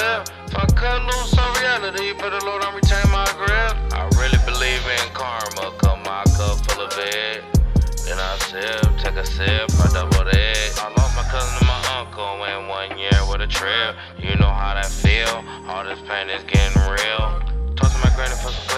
If I cut loose on reality, but the Lord, I retain my grip. I really believe in karma, my cup full of it. Then I sip, take a sip, I double it. I lost my cousin and my uncle in one year with a trip. You know how that feel, all this pain is getting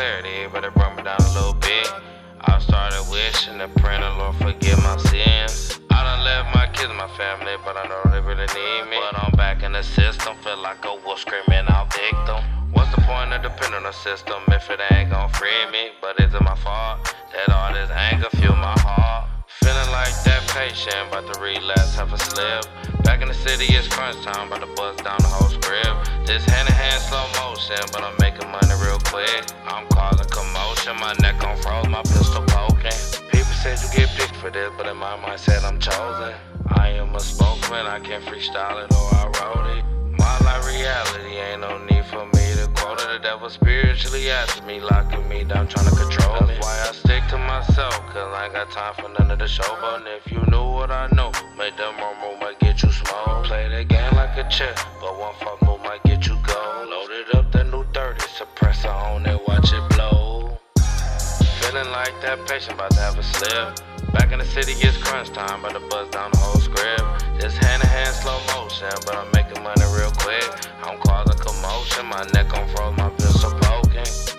clarity, but it brought me down a little bit. I started wishing and praying, the Lord forgive my sins. I done left my kids, my family, but I know they really need me. But I'm back in the system, feel like a wolf screaming out victim. What's the point of depending on the system if it ain't gon' free me? But is it my fault that all this anger fuel my heart? Feeling like that patient, about to relapse, have a slip. Back in the city, it's crunch time, about to bust down the whole script. This hand in hand slow motion, but I'm making money real quick. I'm causing commotion, my neck on froze, my pistol poking. People said you get picked for this, but in my mind said I'm chosen. I am a spokesman, I can freestyle it or I wrote it. My life reality ain't no need for me to quote it. The devil spiritually after me, locking me down, trying to control me. That's why I stick to myself, cause I ain't got time for none of the show. But if you knew what I know, make them move might get you small. Play the game like a chess, but one fuck move might get you gold. Suppressor on it, watch it blow. Feeling like that patient about to have a slip. Back in the city, it's crunch time, about to buzz down the whole script. Just hand in hand, slow motion, but I'm making money real quick. I'm causing commotion, my neck on froze, my pistol poking.